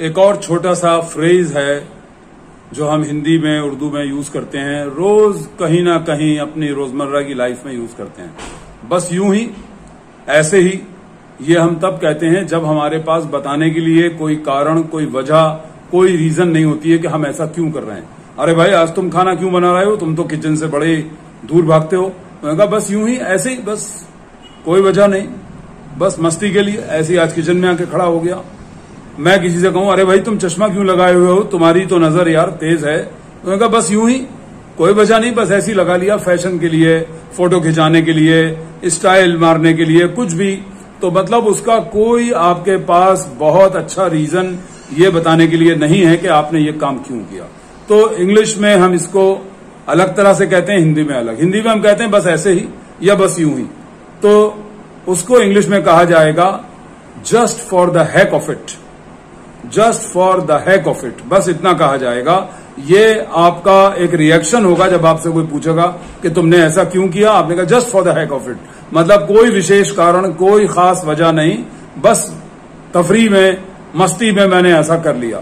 एक और छोटा सा फ्रेज है, जो हम हिंदी में, उर्दू में यूज़ करते हैं, रोज कहीं ना कहीं अपनी रोज़मर्रा की लाइफ में यूज़ करते हैं। बस यूँ ही, ऐसे ही, ये हम तब कहते हैं जब हमारे पास बताने के लिए कोई कारण, कोई वजह, कोई रीजन नहीं होती है कि हम ऐसा क्यों कर रहे हैं। अरे भाई, आज तुम खाना क्यों बना रहे हो? तुम तो किचन से बड़े दूर भागते हो। मैंने कहा, बस यूँ ही, ऐसे ही, बस, कोई वजह नहीं। बस मस्ती के लिए, ऐसे ही आज किचन में आके खड़ा हो गया। मैं किसी से कहूँ, अरे भाई, तुम चश्मा क्यों लगाए हुए हो? तुम्हारी तो नज़र यार तेज है। तो कहा, बस यूँ ही, कोई वजह नहीं, बस ऐसी लगा लिया फ़ैशन के लिए, फ़ोटो खिंचाने के लिए, स्टाइल मारने के लिए, कुछ भी। तो मतलब उसका कोई आपके पास बहुत अच्छा रीजन ये बताने के लिए नहीं है कि आपने ये काम क्यों किया। तो इंग्लिश में हम इसको अलग तरह से कहते हैं, हिंदी में अलग। हिंदी में हम कहते हैं, बस ऐसे ही, या बस यूँ ही। तो उसको इंग्लिश में कहा जाएगा, just for the heck of it. Just for the heck of it बस इतना कहा जाएगा। ये आपका एक रिएक्शन होगा जब आपसे कोई पूछेगा कि तुमने ऐसा क्यों किया? आपने कहा just for the heck of it मतलब कोई विशेष कारण, कोई खास वजह नहीं। बस तफरी में, मस्ती में मैंने ऐसा कर लिया।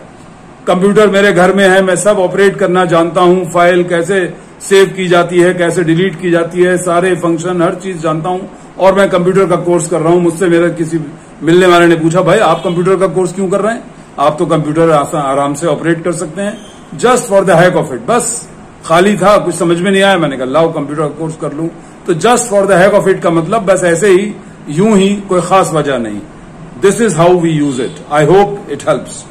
कंप्यूटर मेरे घर में है, मैं सब ऑपरेट करना जानता हूँ। फ़ाइल कैसे सेव की जाती है, कैसे डिलीट की जाती है, सारे फ़ंक्शन हर चीज़ जानता हूँ। और मैं कंप्यूटर का कोर्स कर रहा हूँ, मुझसे मेरे किसी, मिलने वाले ने पूछा, भाई, आप कंप्यूटर का कोर्स क्यों कर रहे हैं? आप तो कंप्यूटर आराम से ऑपरेट कर सकते हैं just for the heck of it बस। खाली था, कुछ समझ में नहीं आया, मैंने कहा, लाओ कंप्यूटर कोर्स कर लू। तो just for the heck of it का मतलब बस ऐसे ही, यूँ ही कोई खास वजह नहीं। This is how we use it I hope it helps